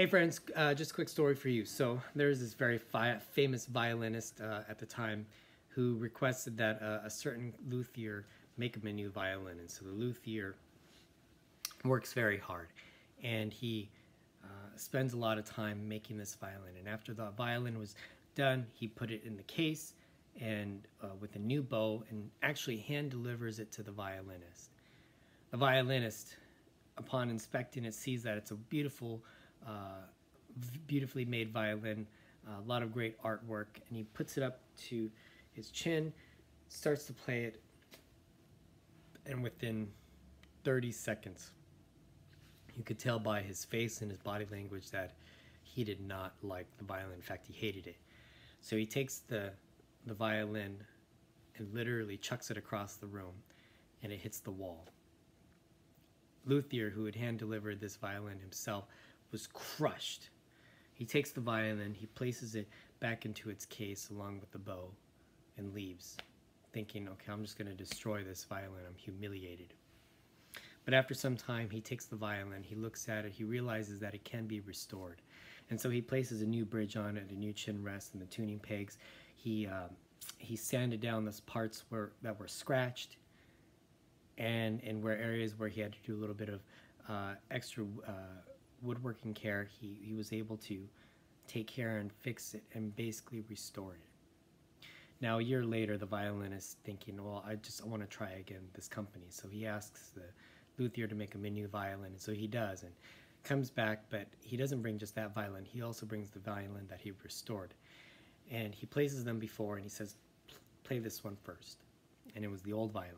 Hey friends, uh, just a quick story for you. So there's this very famous violinist uh, at the time who requested that uh, a certain luthier make him a new violin, and so the luthier works very hard, and he uh, spends a lot of time making this violin. And after the violin was done, he put it in the case and uh, with a new bow, and actually hand delivers it to the violinist. The violinist, upon inspecting it, sees that it's a beautiful Uh, beautifully made violin, a lot of great artwork, and he puts it up to his chin, starts to play it, and within 30 seconds, you could tell by his face and his body language that he did not like the violin. In fact, he hated it. So he takes the, the violin and literally chucks it across the room, and it hits the wall. Luthier, who had hand delivered this violin himself, was crushed. He takes the violin, he places it back into its case along with the bow, and leaves, thinking, okay, I'm just going to destroy this violin. I'm humiliated. But after some time, he takes the violin, he looks at it, he realizes that it can be restored. And so he places a new bridge on it, a new chin rest, and the tuning pegs. He, uh, he sanded down the parts where, that were scratched and, and where areas where he had to do a little bit of uh, extra uh, woodworking care, he, he was able to take care and fix it and basically restore it. Now, a year later, the violinist thinking, well, I just want to try again this company. So he asks the luthier to make him a new violin, and so he does, and comes back, but he doesn't bring just that violin. He also brings the violin that he restored, and he places them before, and he says, play this one first, and it was the old violin.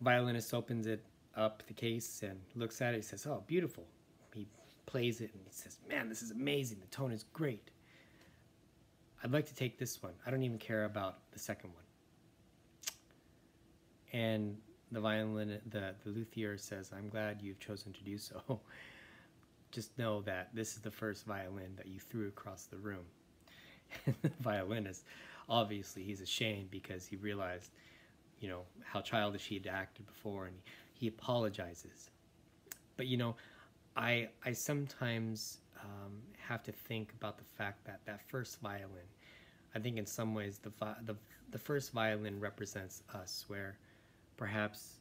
Violinist opens it up the case and looks at it. He says, "Oh, beautiful." Plays it and he says, Man, this is amazing. The tone is great. I'd like to take this one. I don't even care about the second one. And the violin, the, the luthier says, I'm glad you've chosen to do so. Just know that this is the first violin that you threw across the room. The violinist, obviously, he's ashamed because he realized, you know, how childish he had acted before and he, he apologizes. But, you know, I I sometimes um, have to think about the fact that that first violin, I think in some ways the the the first violin represents us, where perhaps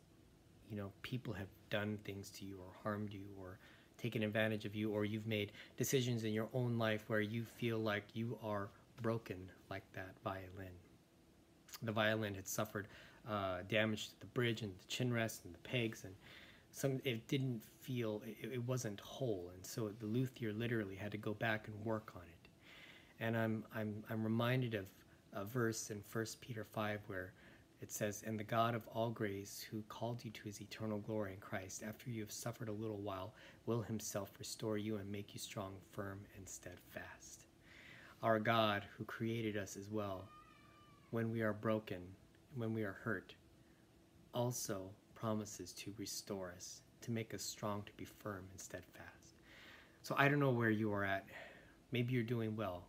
you know people have done things to you or harmed you or taken advantage of you or you've made decisions in your own life where you feel like you are broken like that violin. The violin had suffered uh, damage to the bridge and the chin rest and the pegs and some it didn't feel it, it wasn't whole. And so the luthier literally had to go back and work on it. And i'm i'm i'm reminded of a verse in First peter 5 where it says and the god of all grace who called you to his eternal glory in christ after you have suffered a little while will himself restore you and make you strong firm and steadfast. Our god who created us as well when we are broken when we are hurt also promises to restore us, to make us strong, to be firm and steadfast. So I don't know where you are at. Maybe you're doing well,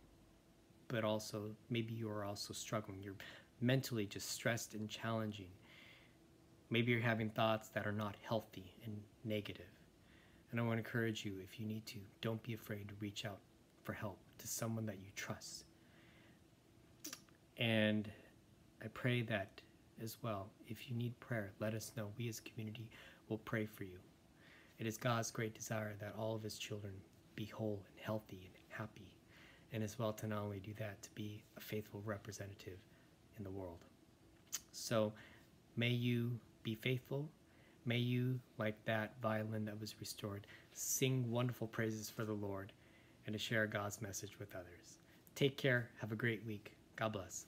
but also maybe you are also struggling. You're mentally just stressed and challenging. Maybe you're having thoughts that are not healthy and negative. And I want to encourage you if you need to, don't be afraid to reach out for help to someone that you trust. And I pray that as well. If you need prayer, let us know. We as a community will pray for you. It is God's great desire that all of his children be whole and healthy and happy, and as well to not only do that, to be a faithful representative in the world. So may you be faithful. May you, like that violin that was restored, sing wonderful praises for the Lord and to share God's message with others. Take care. Have a great week. God bless.